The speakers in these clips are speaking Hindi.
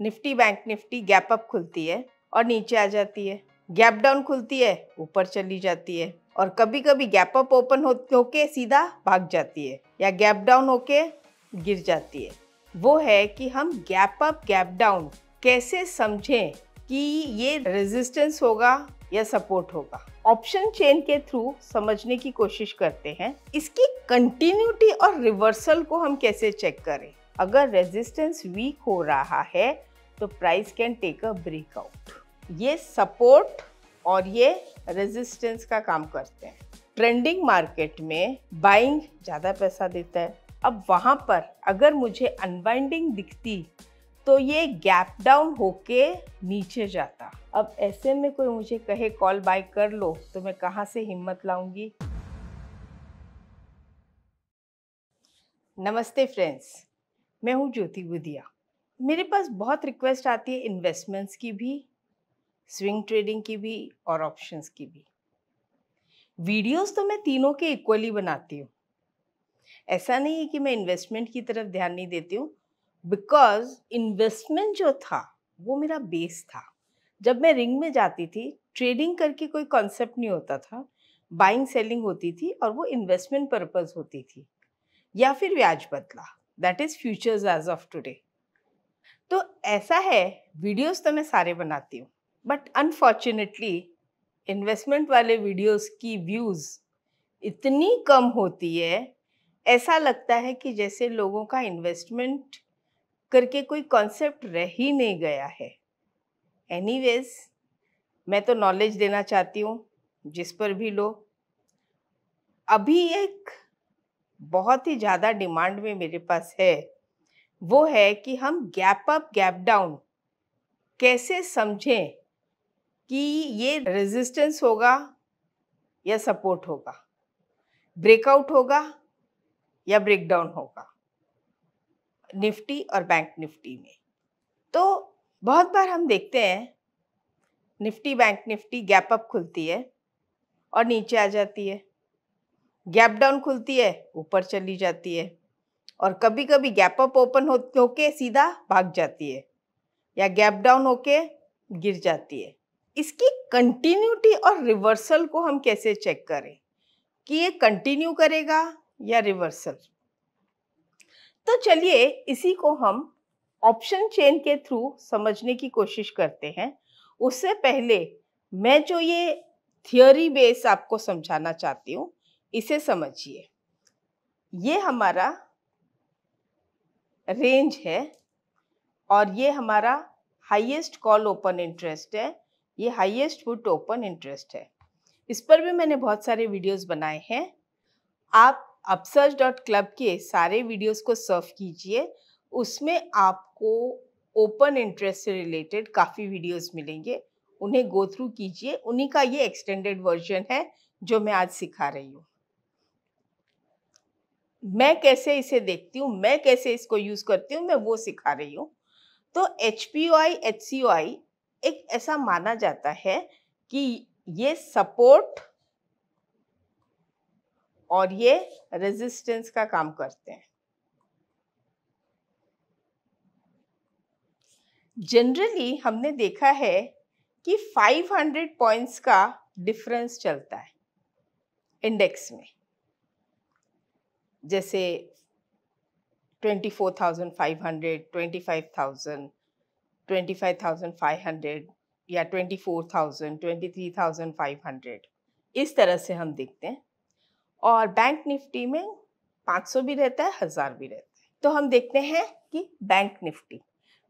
Nifty bank Nifty gap up खुलती है और नीचे आ जाती है। गैप डाउन खुलती है, ऊपर चली जाती है और कभी कभी गैप अप ओपन होके सीधा भाग जाती है या गैप डाउन होके गिर जाती है। वो है कि हम गैप अप, गैप डाउन कैसे समझें कि ये रेजिस्टेंस होगा या सपोर्ट होगा? ऑप्शन चेन के थ्रू समझने की कोशिश करते हैं। इसकी कंटिन्यूटी और रिवर्सल को हम कैसे चेक करें? अगर रेजिस्टेंस वीक हो रहा है तो price can take a breakout ये सपोर्ट और ये रेजिस्टेंस का काम करते हैं. ट्रेंडिंग मार्केट में बाइंग ज़्यादा पैसा देता है. अब वहाँ पर अगर मुझे अनबाइंडिंग दिखती तो ये गैप डाउन होके नीचे जाता. अब ऐसे में कोई मुझे कहे कॉल बाय कर लो तो मैं कहाँ से हिम्मत लाऊँगी? नमस्ते फ्रेंड्स मैं हूँ ज्योति बुधिया। मेरे पास बहुत रिक्वेस्ट आती है इन्वेस्टमेंट्स की भी स्विंग ट्रेडिंग की भी और ऑप्शंस की भी। वीडियोस तो मैं तीनों के इक्वली बनाती हूँ। ऐसा नहीं है कि मैं इन्वेस्टमेंट की तरफ़ ध्यान नहीं देती हूँ बिकॉज़ इन्वेस्टमेंट जो था, वो मेरा बेस था। जब मैं रिंग में जाती थी ट्रेडिंग करके कोई कॉन्सेप्ट नहीं होता था बाइंग सेलिंग होती थी और वो इन्वेस्टमेंट पर्पज होती थी, या फिर ब्याज बदला। That is futures as of today तो ऐसा है वीडियोस तो मैं सारे बनाती हूँ बट अनफॉर्चुनेटली इन्वेस्टमेंट वाले वीडियोस की व्यूज़ इतनी कम होती है। ऐसा लगता है कि जैसे लोगों का इन्वेस्टमेंट करके कोई कॉन्सेप्ट रह ही नहीं गया है। एनीवेज मैं तो नॉलेज देना चाहती हूँ, जिस पर भी लो। अभी एक बहुत ही ज़्यादा डिमांड में मेरे पास है। वो है कि हम गैप अप, गैप डाउन कैसे समझें कि ये रेजिस्टेंस होगा या सपोर्ट होगा? ब्रेकआउट होगा या ब्रेकडाउन होगा? निफ्टी और बैंक निफ्टी में। तो बहुत बार हम देखते हैं, Nifty bank Nifty, gap up खुलती है और नीचे आ जाती है। गैप डाउन खुलती है, ऊपर चली जाती है। और कभी कभी गैप अप ओपन होके सीधा भाग जाती है, या गैप डाउन होके गिर जाती है। इसकी कंटिन्यूटी और रिवर्सल को हम कैसे चेक करें? कि ये कंटिन्यू करेगा या रिवर्सल? तो चलिए, इसी को हम ऑप्शन चेन के थ्रू समझने की कोशिश करते हैं। उससे पहले मैं जो ये थियोरी बेस आपको समझाना चाहती हूँ इसे समझिए। ये हमारा रेंज है और ये हमारा हाईएस्ट कॉल ओपन इंटरेस्ट है। ये हाईएस्ट पुट ओपन इंटरेस्ट है। इस पर भी मैंने बहुत सारे वीडियोस बनाए हैं। आप अपसर्च डॉट क्लब के सारे वीडियोस को सर्व कीजिए। उसमें आपको ओपन इंटरेस्ट से रिलेटेड काफ़ी वीडियोस मिलेंगे। उन्हें गो थ्रू कीजिए। उन्हीं का ये एक्सटेंडेड वर्जन है जो मैं आज सिखा रही हूँ। मैं कैसे इसे देखती हूँ, मैं कैसे इसको यूज़ करती हूँ, मैं वो सिखा रही हूँ। तो H P O I, H C O I एक ऐसा माना जाता है कि ये सपोर्ट और ये रेजिस्टेंस का काम करते हैं। जनरली हमने देखा है कि 500 पॉइंट्स का डिफरेंस चलता है इंडेक्स में। जैसे 24,500, 25,000, 25,500 या 24,000, 23,500 इस तरह से हम देखते हैं। और बैंक निफ्टी में 500 भी रहता है हज़ार भी रहता है। तो हम देखते हैं कि बैंक निफ्टी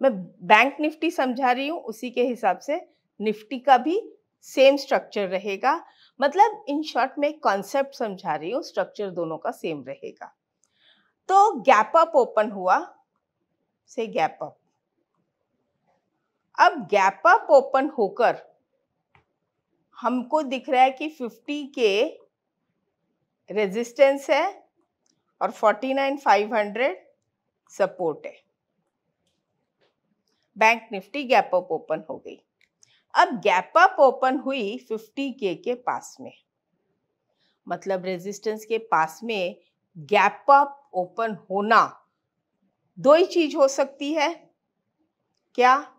मैं बैंक निफ्टी समझा रही हूँ उसी के हिसाब से निफ्टी का भी सेम स्ट्रक्चर रहेगा। मतलब इन शॉर्ट में कॉन्सेप्ट समझा रही हूँ स्ट्रक्चर दोनों का सेम रहेगा। तो गैप अप ओपन हुआ। से गैप अप अब गैप अप ओपन होकर हमको दिख रहा है कि 50 के रेजिस्टेंस है और 49,500 सपोर्ट है। Bank Nifty gap up open हो गई। अब गैप अप ओपन हुई 50 के के पास में। मतलब रेजिस्टेंस के पास में गैप अप ओपन होना दो ही चीज़ हो सकती है। क्या?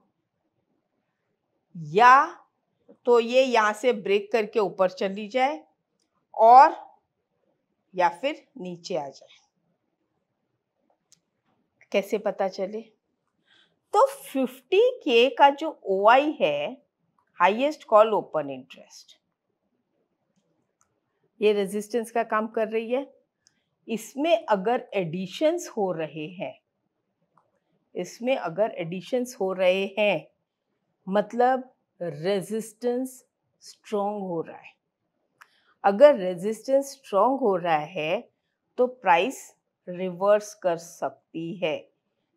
या तो ये यहाँ से ब्रेक करके ऊपर चली जाए और या फिर नीचे आ जाए। कैसे पता चले? तो 50 के का जो ओ है हाईएस्ट कॉल ओपन इंटरेस्ट ये रेजिस्टेंस का काम कर रही है। इसमें अगर एडिशंस हो रहे हैं, इसमें अगर एडिशंस हो रहे हैं मतलब रेजिस्टेंस स्ट्रॉन्ग हो रहा है। अगर रेजिस्टेंस स्ट्रॉन्ग हो रहा है तो प्राइस रिवर्स कर सकती है।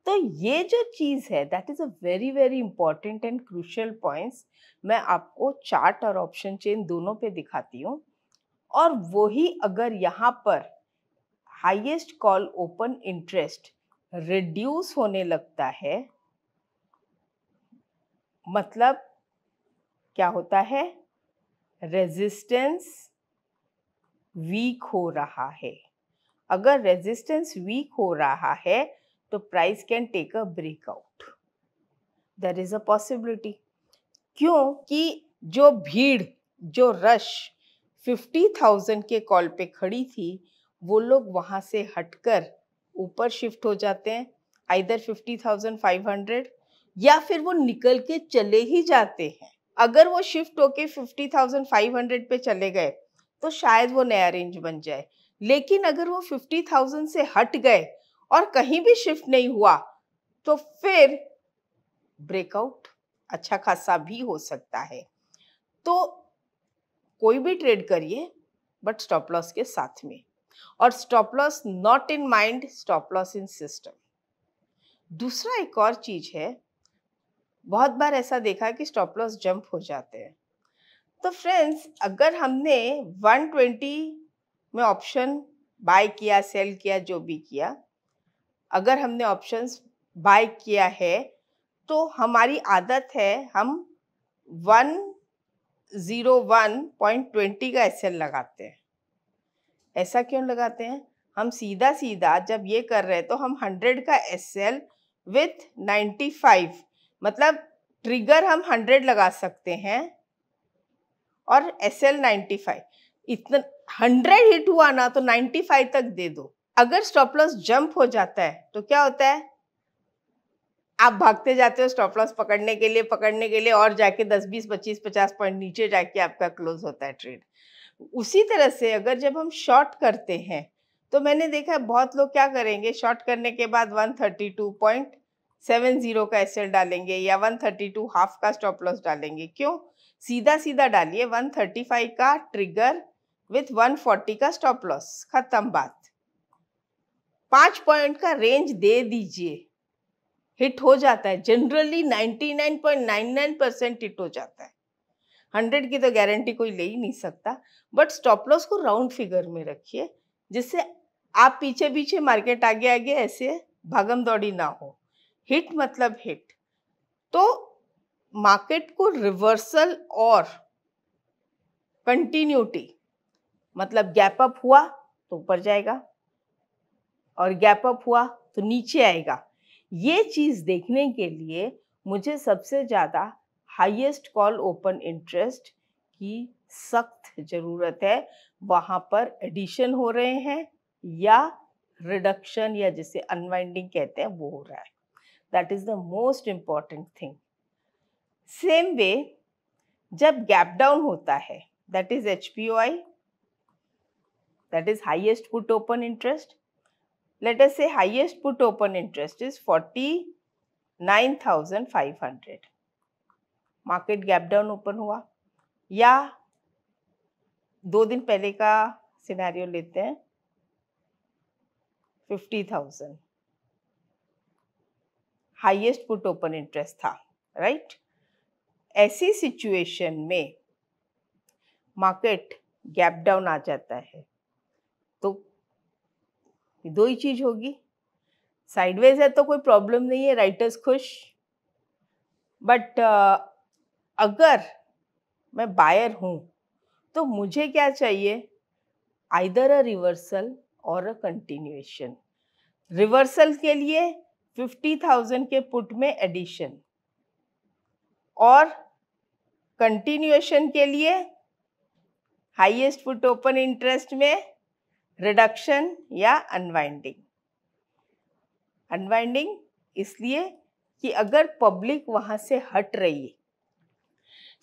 तो ये जो चीज़ है that is a very very important and crucial points मैं आपको चार्ट और ऑप्शन चेन दोनों पे दिखाती हूँ। और वही अगर यहाँ पर highest call open interest reduce होने लगता है मतलब क्या होता है? रेजिस्टेंस वीक हो रहा है। अगर रेजिस्टेंस वीक हो रहा है तो price can take a breakout there is a possibility क्योंकि जो भीड़, जो रश फिफ्टी थाउज़ेंड के कॉल पे खड़ी थी, वो लोग वहाँ से हटकर ऊपर शिफ्ट हो जाते हैं either fifty thousand five hundred या फिर वो निकल के चले ही जाते हैं। अगर वो शिफ्ट होके फिफ्टी थाउज़ेंड फाइव हंड्रेड पे चले गए तो शायद वो नया रेंज बन जाए। लेकिन अगर वो फिफ्टी थाउज़ेंड से हट गए और कहीं भी शिफ्ट नहीं हुआ तो फिर ब्रेकआउट अच्छा खासा भी हो सकता है। तो कोई भी ट्रेड करिए बट स्टॉप लॉस के साथ में। और stop loss not in mind stop loss in system दूसरा एक और चीज़ है, बहुत बार ऐसा देखा है कि स्टॉप लॉस जंप हो जाते हैं। तो फ्रेंड्स अगर हमने 120 में ऑप्शन बाय किया सेल किया, जो भी किया अगर हमने ऑप्शंस बाय किया है तो हमारी आदत है हम one zero one point twenty का एसएल लगाते हैं। ऐसा क्यों लगाते हैं? हम सीधा सीधा जब ये कर रहे हैं तो हम हंड्रेड का S L with ninety five मतलब ट्रिगर हम हंड्रेड लगा सकते हैं और एस एल नाइन्टी फाइव इतना हंड्रेड हिट हुआ ना तो नाइन्टी फाइव तक दे दो। अगर स्टॉप लॉस जंप हो जाता है तो क्या होता है? आप भागते जाते हो स्टॉप लॉस पकड़ने के लिए, पकड़ने के लिए और जाके 10 20 25 50 पॉइंट नीचे जाके आपका क्लोज होता है ट्रेड उसी तरह से अगर जब हम शॉर्ट करते हैं तो मैंने देखा बहुत लोग क्या करेंगे? शॉर्ट करने के बाद 132.70 का एसएल डालेंगे या 132 हाफ़ का स्टॉप लॉस डालेंगे. क्यों? सीधा सीधा डालिए 135 का ट्रिगर विथ 140 का स्टॉप लॉस खत्म बात. पाँच पॉइंट का रेंज दे दीजिए। हिट हो जाता है। जनरली 99.99 परसेंट हिट हो जाता है। हंड्रेड की तो गारंटी कोई ले ही नहीं सकता। बट स्टॉप लॉस को राउंड फिगर में रखिए, जिससे आप पीछे पीछे मार्केट आगे आगे ऐसे भागम दौड़ी ना हो। हिट मतलब हिट तो मार्केट को रिवर्सल और कंटिन्यूटी मतलब गैप अप हुआ तो ऊपर जाएगा। और गैप अप हुआ तो नीचे आएगा। ये चीज़ देखने के लिए मुझे सबसे ज़्यादा हाईएस्ट कॉल ओपन इंटरेस्ट की सख्त ज़रूरत है। वहाँ पर एडिशन हो रहे हैं या रिडक्शन या जिसे अनवाइंडिंग कहते हैं, वो हो रहा है। That is the most important thing same way जब गैप डाउन होता है that is H P O I that is highest put open interest let us say highest put open interest is 49,500 market gap down open हुआ। या दो दिन पहले का सिनेरियो लेते हैं fifty thousand highest put open interest था राइट? ऐसी सिचुएशन में मार्केट गैप डाउन आ जाता है। तो दो ही चीज़ होगी। साइडवेज है तो कोई प्रॉब्लम नहीं है राइटर्स खुश। बट uh, अगर मैं बायर हूँ तो मुझे क्या चाहिए? आइदर अ रिवर्सल और अ कंटिन्यूएशन रिवर्सल के लिए फिफ्टी थाउज़ेंड के पुट में एडिशन और कंटिन्यूएशन के लिए हाईएस्ट फुट ओपन इंटरेस्ट में रिडक्शन या अनवाइंडिंग अनवाइंडिंग इसलिए कि अगर पब्लिक वहाँ से हट रही है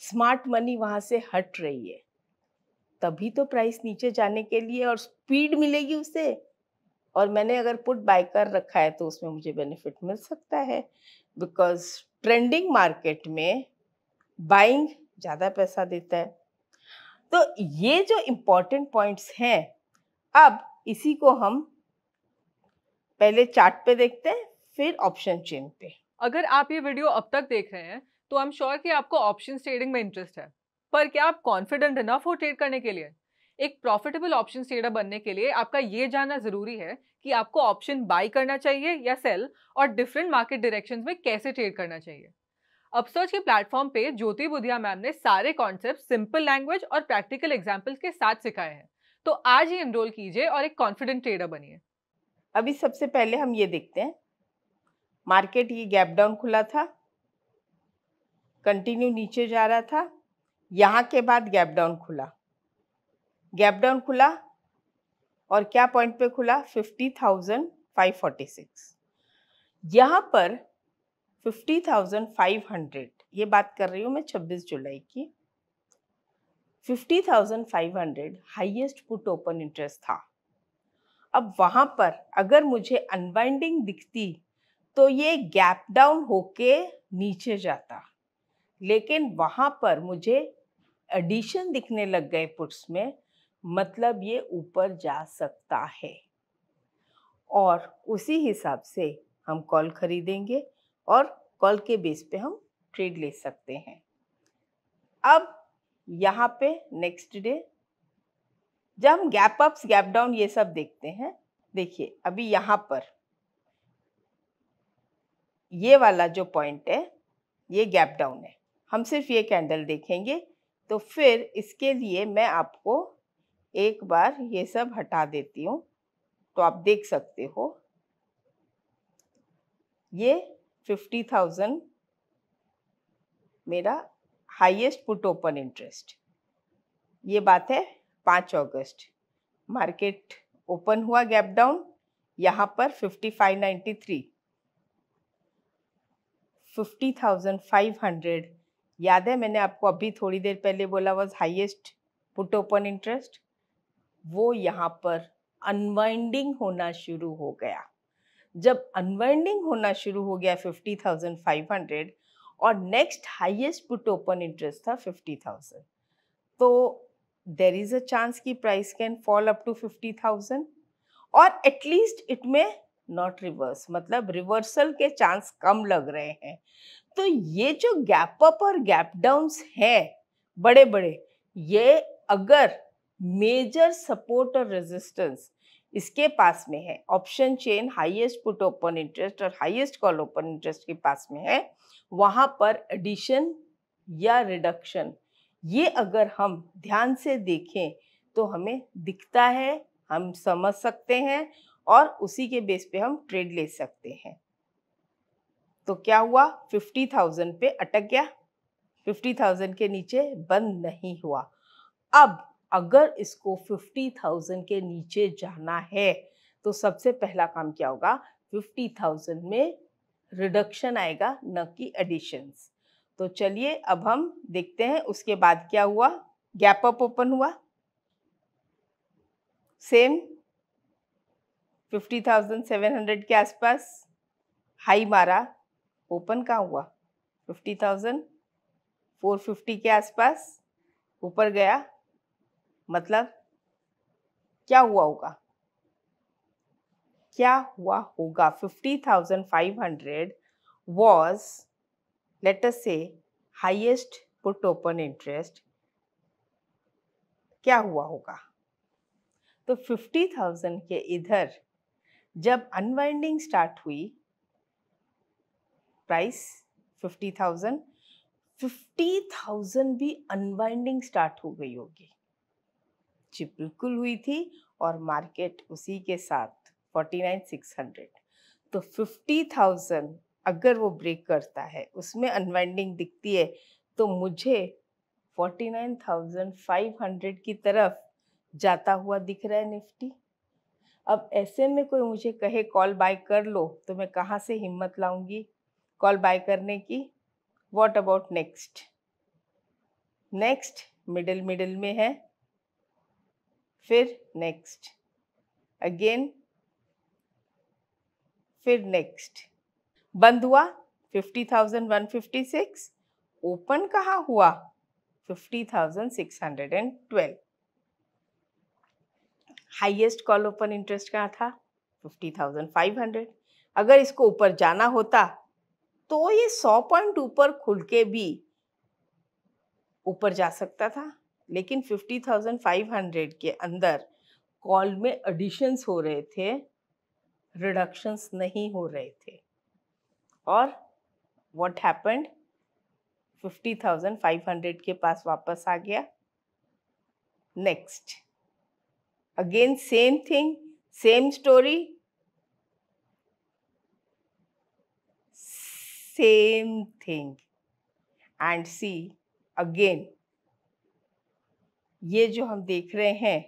स्मार्ट मनी वहाँ से हट रही है, तभी तो प्राइस नीचे जाने के लिए और स्पीड मिलेगी उसे। और मैंने अगर पुट बाय कर रखा है तो उसमें मुझे बेनिफिट मिल सकता है। बिकॉज़ ट्रेंडिंग मार्केट में बाइंग ज़्यादा पैसा देता है। तो ये जो इम्पोर्टेंट पॉइंट्स हैं अब इसी को हम पहले चार्ट पे देखते हैं, फिर ऑप्शन चेन पे। अगर आप ये वीडियो अब तक देख रहे हैं तो आई एम श्योर कि आपको ऑप्शन ट्रेडिंग में इंटरेस्ट है। पर क्या आप कॉन्फिडेंट इनफ हो ट्रेड करने के लिए? एक प्रॉफिटेबल ऑप्शन ट्रेडर बनने के लिए आपका ये जानना ज़रूरी है कि आपको ऑप्शन बाई करना चाहिए या सेल और डिफरेंट मार्केट डायरेक्शंस में कैसे ट्रेड करना चाहिए। अपसर्च के प्लेटफॉर्म पे ज्योति बुधिया मैम ने सारे कॉन्सेप्ट सिंपल लैंग्वेज और प्रैक्टिकल एग्जाम्पल्स के साथ सिखाए हैं। तो आज ही एनरोल कीजिए और एक कॉन्फिडेंट ट्रेडर बनिए। अभी सबसे पहले हम ये देखते हैं। मार्केट ये गैप डाउन खुला था। कंटिन्यू नीचे जा रहा था। यहाँ के बाद गैप डाउन खुला। गैप डाउन खुला और क्या पॉइंट पे खुला? Fifty thousand five forty six यहाँ पर फिफ्टी थाउज़ेंड फाइव हंड्रेड ये बात कर रही हूँ मैं छब्बीस जुलाई की। Fifty thousand five hundred highest put open interest था। अब वहाँ पर अगर मुझे अनबाइंडिंग दिखती तो ये गैप डाउन होके नीचे जाता। लेकिन वहाँ पर मुझे एडिशन दिखने लग गए पुट्स में मतलब ये ऊपर जा सकता है। और उसी हिसाब से हम कॉल खरीदेंगे और कॉल के बेस पे हम ट्रेड ले सकते हैं। अब यहाँ पे नेक्स्ट डे जब हम गैप अप्स गैप डाउन ये सब देखते हैं, देखिए, अभी यहाँ पर ये वाला जो पॉइंट है, ये गैप डाउन है। हम सिर्फ़ ये कैंडल देखेंगे तो फिर इसके लिए मैं आपको एक बार ये सब हटा देती हूँ। तो आप देख सकते हो, ये फिफ्टी थाउज़ेंड मेरा हाईएस्ट पुट ओपन इंटरेस्ट। ये बात है पाँच अगस्त। मार्केट ओपन हुआ गैप डाउन, यहाँ पर fifty five ninety three fifty thousand five hundred याद है मैंने आपको अभी थोड़ी देर पहले बोला was highest put open interest? वो यहाँ पर अनवाइंडिंग होना शुरू हो गया। जब अनवाइंडिंग होना शुरू हो गया फिफ्टी थाउज़ेंड फाइव हंड्रेड और next highest put open interest था फिफ्टी थाउज़ेंड तो देर इज़ अ चांस कि price can fall up to fifty thousand और at least it may not reverse मतलब रिवर्सल के चांस कम लग रहे हैं। तो ये जो गैप अप और गैप डाउन्स है बड़े बड़े ये अगर मेजर सपोर्ट और रेजिस्टेंस इसके पास में है। Option chain highest put open interest और हाईएस्ट कॉल ओपन इंटरेस्ट के पास में है। वहाँ पर एडिशन या रिडक्शन, ये अगर हम ध्यान से देखें तो हमें दिखता है, हम समझ सकते हैं और उसी के बेस पे हम ट्रेड ले सकते हैं। तो क्या हुआ? फिफ्टी थाउज़ेंड पे अटक गया। फिफ्टी थाउज़ेंड के नीचे बंद नहीं हुआ। अब अगर इसको फिफ्टी थाउज़ेंड के नीचे जाना है तो सबसे पहला काम क्या होगा? फिफ्टी थाउज़ेंड में रिडक्शन आएगा, न कि एडिशंस तो चलिए, अब हम देखते हैं, उसके बाद क्या हुआ? गैप अप ओपन हुआ। Same fifty thousand seven hundred के आसपास हाई मारा। ओपन कहाँ हुआ? फिफ्टी थाउज़ेंड फोर फिफ्टी के आसपास ऊपर गया। मतलब क्या हुआ होगा? क्या हुआ होगा? Fifty thousand five hundred was let us say highest put open interest क्या हुआ होगा? तो फिफ्टी थाउज़ेंड के इधर जब अनवाइंडिंग स्टार्ट हुई price fifty thousand fifty thousand भी अनवाइंडिंग स्टार्ट हो गई होगी। जी बिल्कुल हुई थी और मार्केट उसी के साथ फोर्टी नाइन सिक्स हंड्रेड। तो फिफ्टी थाउज़ेंड अगर वो ब्रेक करता है उसमें अनवाइंडिंग दिखती है तो मुझे 49,500 की तरफ़ जाता हुआ दिख रहा है निफ्टी। अब ऐसे में कोई मुझे कहे कॉल बाय कर लो तो मैं कहाँ से हिम्मत लाऊँगी कॉल बाय करने की? What about next next middle middle में है। फिर नेक्स्ट अगेन फिर नेक्स्ट बंद हुआ 50,156 ओपन कहाँ हुआ? 50,612 हाईएस्ट कॉल ओपन इंटरेस्ट कहाँ था? 50,500 अगर इसको ऊपर जाना होता तो ये 100 पॉइंट ऊपर खुल के भी ऊपर जा सकता था। लेकिन 50,500 के अंदर कॉल में एडिशंस हो रहे थे रिडक्शंस नहीं हो रहे थे। और व्हाट हैपेंड 50,500 के पास वापस आ गया। Next again same thing same story same thing and see again ये जो हम देख रहे हैं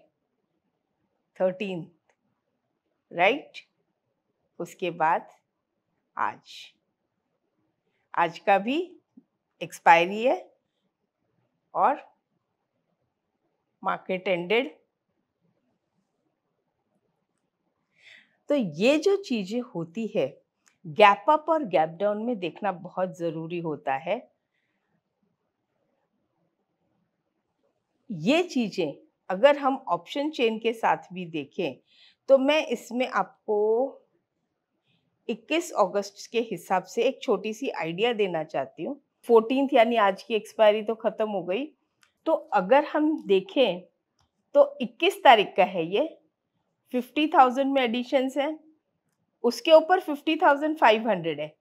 थर्टीन राइट उसके बाद आज। आज का भी एक्सपायरी है और मार्केट एंडेड तो ये जो चीज़ें होती है गैप अप और गैप डाउन में देखना बहुत ज़रूरी होता है। ये चीज़ें अगर हम ऑप्शन चेन के साथ भी देखें तो मैं इसमें आपको 21 अगस्त के हिसाब से एक छोटी सी आइडिया देना चाहती हूँ। फोर्टीन यानी आज की एक्सपायरी तो ख़त्म हो गई। तो अगर हम देखें तो 21 तारीख का है ये। 50,000 में एडिशंस हैं। उसके ऊपर 50,500 है।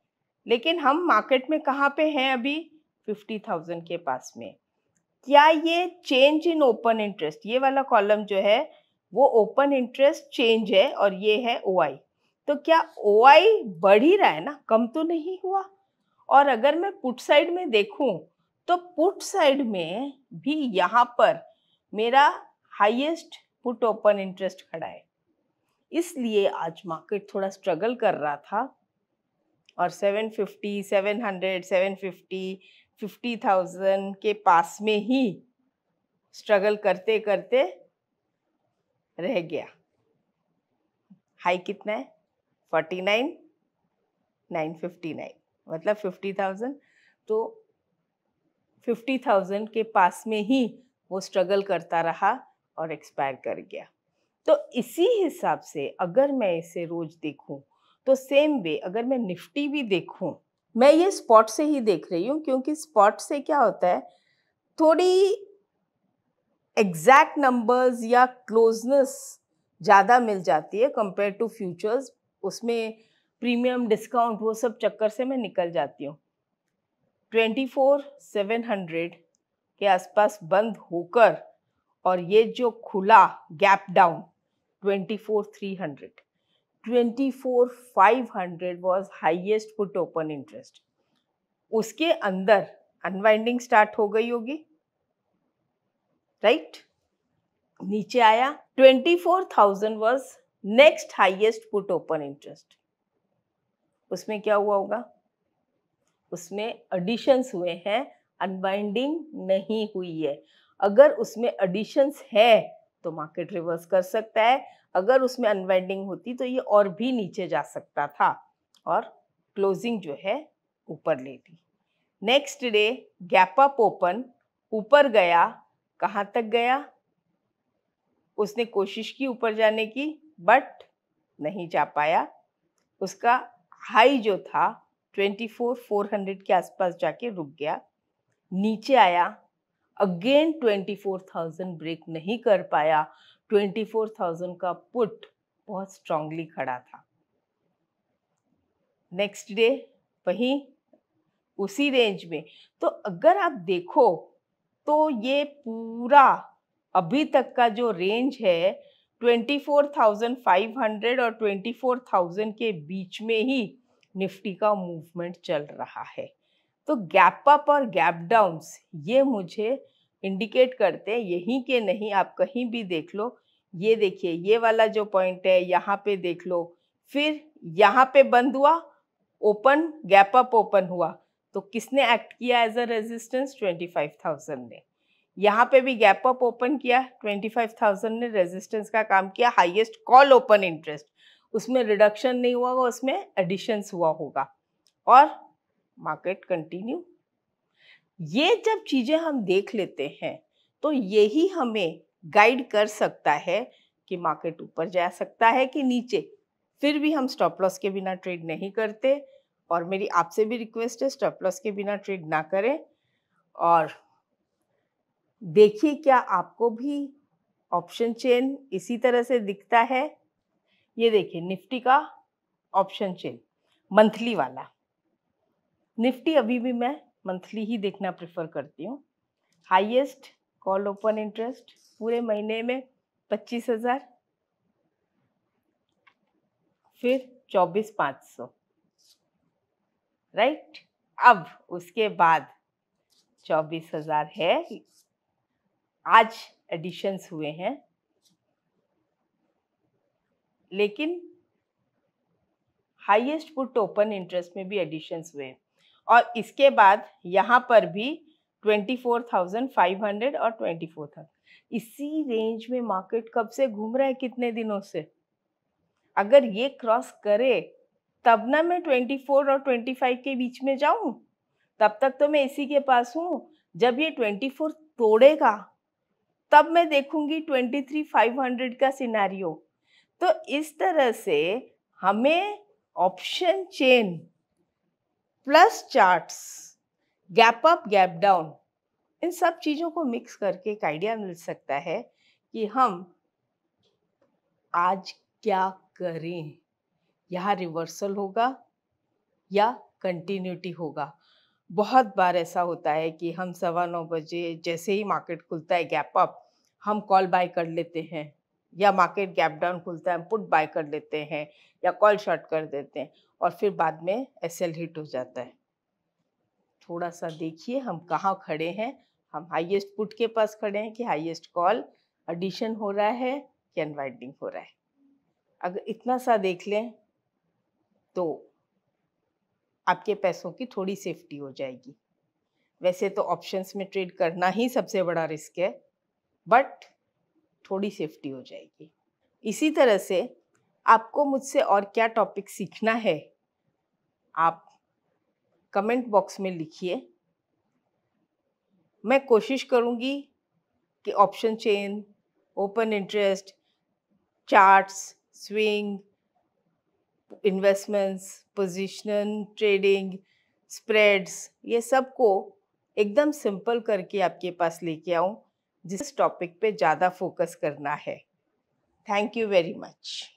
लेकिन हम मार्केट में कहाँ पे हैं अभी? 50,000 के पास में। क्या ये चेंज इन ओपन इंटरेस्ट ये वाला कॉलम जो है वो ओपन इंटरेस्ट चेंज है और ये है ओआई तो क्या ओआई बढ़ ही रहा है ना? कम तो नहीं हुआ। और अगर मैं पुट साइड में देखूँ तो पुट साइड में भी यहाँ पर मेरा हाईएस्ट पुट ओपन इंटरेस्ट खड़ा है। इसलिए आज मार्केट थोड़ा स्ट्रगल कर रहा था और 750, 700, 750, 50,000 के पास में ही स्ट्रगल करते करते रह गया। हाई कितना है? Forty nine nine fifty nine मतलब फिफ्टी थाउज़ेंड तो फिफ्टी थाउज़ेंड के पास में ही वो स्ट्रगल करता रहा और एक्सपायर कर गया। तो इसी हिसाब से अगर मैं इसे रोज देखूँ तो सेम वे अगर मैं निफ्टी भी देखूँ मैं ये स्पॉट से ही देख रही हूँ, क्योंकि स्पॉट से क्या होता है, थोड़ी एग्जैक्ट नंबर्स या क्लोजनेस ज़्यादा मिल जाती है कंपेयर टू फ्यूचर्स उसमें प्रीमियम डिस्काउंट वो सब चक्कर से मैं निकल जाती हूँ। ट्वेंटी फोर सेवन हंड्रेड के आसपास बंद होकर और ये जो खुला gap down twenty four three hundred twenty four five hundred was highest put open interest उसके अंदर अनवाइंडिंग स्टार्ट हो गई होगी। Right right? नीचे आया twenty four thousand was next highest put open interest उसमें क्या हुआ होगा? उसमें एडिशंस हुए हैं अनबाइंडिंग नहीं हुई है। अगर उसमें एडिशंस है तो मार्केट रिवर्स कर सकता है। अगर उसमें अनबाइंडिंग होती तो ये और भी नीचे जा सकता था और क्लोजिंग जो है ऊपर ले ली। Next day gap up open ऊपर गया, कहाँ तक गया? उसने कोशिश की ऊपर जाने की बट नहीं जा पाया। उसका हाई जो था ट्वेंटी फोर फोर हंड्रेड के आसपास जाके रुक गया। नीचे आया again twenty four thousand break नहीं कर पाया ट्वेंटी फोर थाउज़ेंड का पुट बहुत स्ट्रांगली खड़ा था। नेक्स्ट डे वही उसी रेंज में। तो अगर आप देखो तो ये पूरा अभी तक का जो रेंज है 24,500 और 24,000 के बीच में ही निफ्टी का मूवमेंट चल रहा है। तो गैप अप और गैप डाउन्स ये मुझे इंडिकेट करते हैं यहीं के नहीं आप कहीं भी देख लो ये देखिए ये वाला जो पॉइंट है यहाँ पे देख लो फिर यहाँ पे बंद हुआ ओपन गैप अप ओपन हुआ तो किसने एक्ट किया एज अ रेजिस्टेंस 25,000 ने। यहाँ पे भी गैप अप ओपन किया 25,000 ने रेजिस्टेंस का काम किया हाईएस्ट कॉल ओपन इंटरेस्ट उसमें रिडक्शन नहीं हुआ उसमें एडिशंस हुआ होगा और मार्केट कंटिन्यू। ये जब चीज़ें हम देख लेते हैं तो यही हमें गाइड कर सकता है कि मार्केट ऊपर जा सकता है कि नीचे। फिर भी हम स्टॉप लॉस के बिना ट्रेड नहीं करते और मेरी आपसे भी रिक्वेस्ट है स्टॉप लॉस के बिना ट्रेड ना करें। और देखिए क्या आपको भी ऑप्शन चेन इसी तरह से दिखता है। ये देखिए निफ्टी का ऑप्शन चेन मंथली वाला। निफ्टी अभी भी मैं मंथली ही देखना प्रेफर करती हूँ। हाईएस्ट कॉल ओपन इंटरेस्ट पूरे महीने में पच्चीस हज़ार, फिर चौबीस पाँच सौ। राइट अब उसके बाद चौबीस हज़ार है। आज एडिशंस हुए हैं। लेकिन हाईएस्ट पुट ओपन इंटरेस्ट में भी एडिशंस हुए और इसके बाद यहाँ पर भी 24,500 और 24,000 इसी रेंज में मार्केट कब से घूम रहा है कितने दिनों से? अगर ये क्रॉस करे तब ना मैं 24 और 25 के बीच में जाऊँ? तब तक तो मैं इसी के पास हूँ। जब ये 24 तोड़ेगा तब मैं देखूँगी 23,500 का सिनेरियो तो इस तरह से हमें option chain plus charts, gap up, gap down, इन सब चीज़ों को मिक्स करके एक आइडिया मिल सकता है कि हम आज क्या करें। यहाँ रिवर्सल होगा या कंटिन्यूटी होगा। बहुत बार ऐसा होता है कि हम सवा नौ बजे जैसे ही मार्केट खुलता है गैप अप, हम कॉल बाय कर लेते हैं। या मार्केट गैप डाउन खुलता है, हम पुट बाय कर लेते हैं या कॉल शॉर्ट कर देते हैं और फिर बाद में एस एल हिट हो जाता है। थोड़ा सा देखिए हम कहाँ खड़े हैं। हम हाईएस्ट पुट के पास खड़े हैं कि हाईएस्ट कॉल एडिशन हो रहा है कि अनवाइंडिंग हो रहा है। अगर इतना सा देख लें तो आपके पैसों की थोड़ी सेफ्टी हो जाएगी। वैसे तो ऑप्शंस में ट्रेड करना ही सबसे बड़ा रिस्क है बट थोड़ी सेफ्टी हो जाएगी। इसी तरह से आपको मुझसे और क्या टॉपिक सीखना है, आप कमेंट बॉक्स में लिखिए। मैं कोशिश करूँगी कि option chain open interest charts swing investments position trading spreads ये सबको एकदम सिंपल करके आपके पास लेके आऊँ। जिस टॉपिक पे ज़्यादा फोकस करना है। Thank you very much